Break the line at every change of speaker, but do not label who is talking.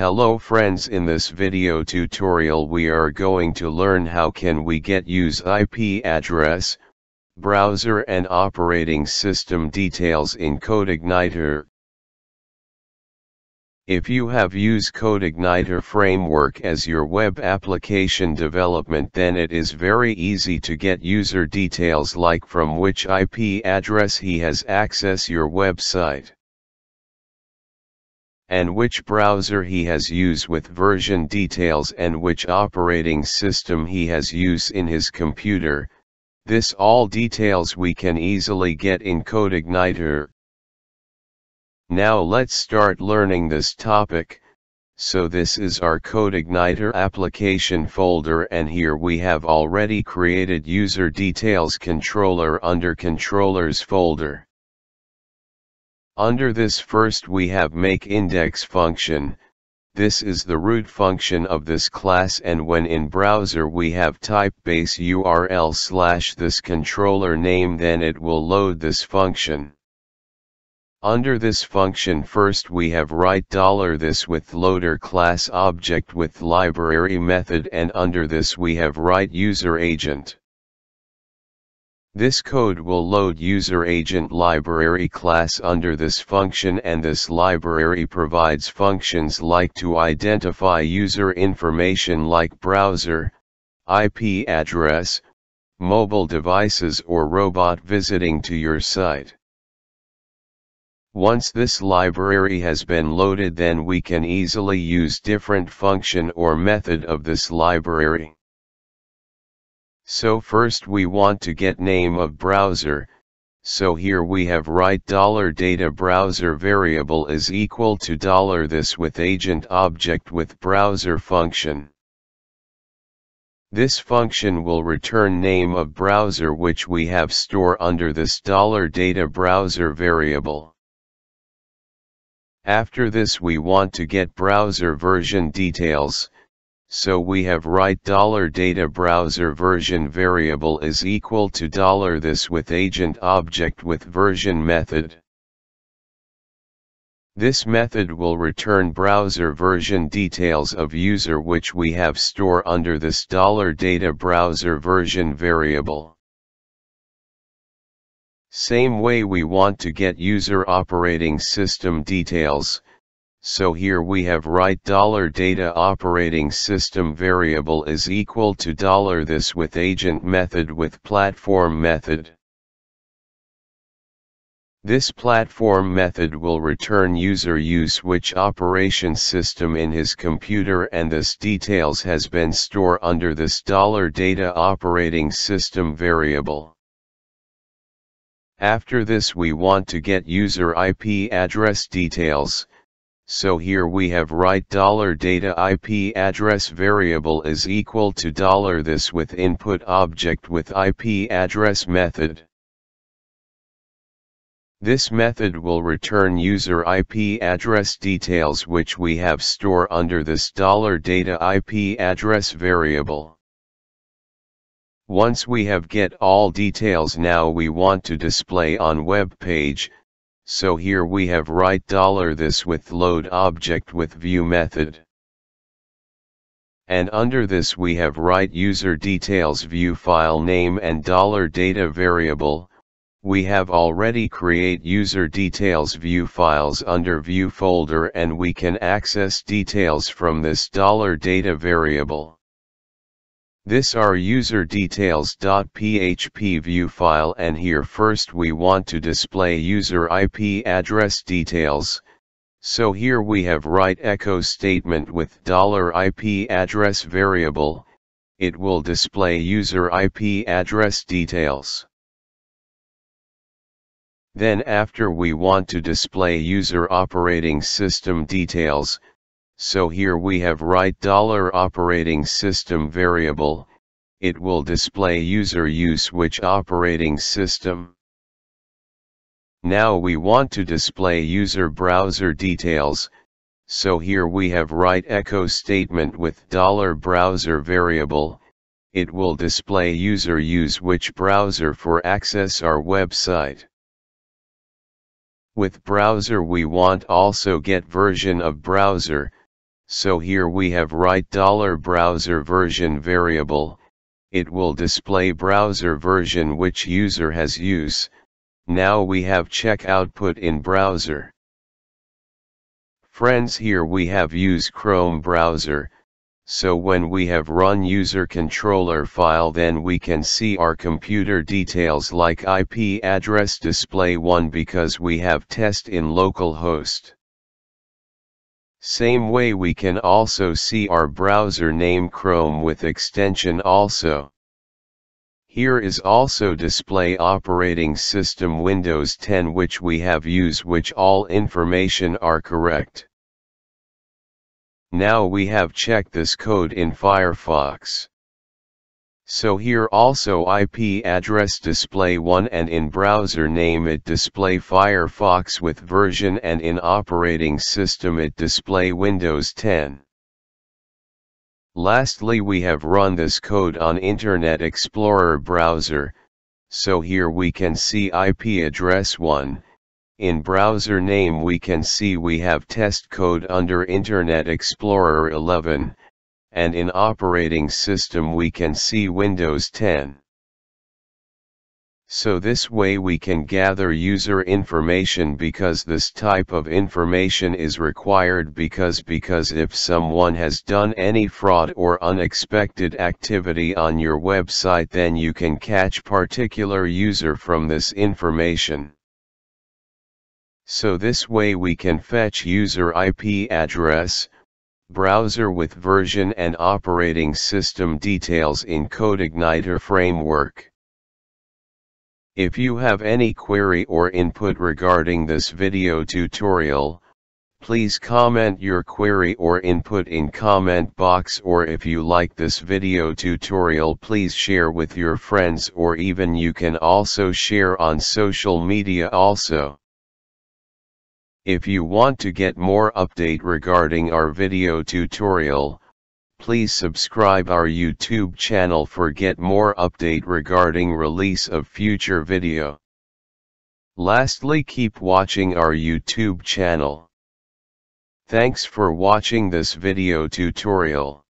Hello friends in this video tutorial we are going to learn how can we get use IP address, browser and operating system details in CodeIgniter. If you have used CodeIgniter framework as your web application development then it is very easy to get user details like from which IP address he has access your website and which browser he has used with version details and which operating system he has used in his computer, this all details we can easily get in CodeIgniter. Now let's start learning this topic, so this is our CodeIgniter application folder and here we have already created user details controller under controllers folder. Under this first we have make index function, this is the root function of this class and when in browser we have type base URL slash this controller name then it will load this function. Under this function first we have write dollar $this with loader class object with library method and under this we have write user agent. This code will load user agent library class under this function and this library provides functions like to identify user information like browser, IP address, mobile devices or robot visiting to your site. Once this library has been loaded then we can easily use different function or method of this library. So first we want to get name of browser, so here we have write dollar $data browser variable is equal to dollar $this with agent object with browser function. This function will return name of browser which we have store under this dollar $data browser variable. After this we want to get browser version details, so we have write dollar $data browser version variable is equal to dollar $this with agent object with version method. This method will return browser version details of user which we have store under this dollar $data browser version variable. Same way we want to get user operating system details, so here we have write dollar $data operating system variable is equal to dollar $this with agent method with platform method. This platform method will return user use which operation system in his computer and this details has been stored under this dollar $data operating system variable. After this we want to get user IP address details, so here we have write dollar $data IP address variable is equal to dollar $this with input object with IP address method. This method will return user IP address details which we have store under this dollar $data IP address variable. Once we have get all details now we want to display on web page, so here we have write dollar $this with load object with view method. And under this we have write user details view file name and dollar $data variable, we have already create user details view files under view folder and we can access details from this dollar $data variable. This our user details.php view file and here first we want to display user IP address details, so here we have write echo statement with $IP address variable, it will display user IP address details. Then after we want to display user operating system details, so here we have write dollar operating system variable, it will display user use which operating system. Now we want to display user browser details, so here we have write echo statement with dollar $browser variable, it will display user use which browser for access our website. With browser we want also get version of browser, So here we have write dollar $browser version variable, it will display browser version which user has use, now we have check output in browser. Friends here we have use Chrome browser, so when we have run user controller file then we can see our computer details like IP address display 1 because we have test in localhost. Same way we can also see our browser name Chrome with extension also. Here is also display operating system Windows 10 which we have used which all information are correct. Now we have checked this code in Firefox. So here also IP address display 1 and in browser name it display Firefox with version and in operating system it display Windows 10. Lastly we have run this code on Internet Explorer browser, so here we can see IP address 1, in browser name we can see we have test code under Internet Explorer 11, and in operating system we can see Windows 10. So this way we can gather user information because this type of information is required because because if someone has done any fraud or unexpected activity on your website then you can catch particular user from this information. So this way we can fetch user IP address, browser with version and operating system details in CodeIgniter framework. If you have any query or input regarding this video tutorial, please comment your query or input in comment box or if you like this video tutorial please share with your friends or even you can also share on social media also. If you want to get more update regarding our video tutorial, please subscribe our YouTube channel for get more update regarding release of future video. Lastly keep watching our YouTube channel. Thanks for watching this video tutorial.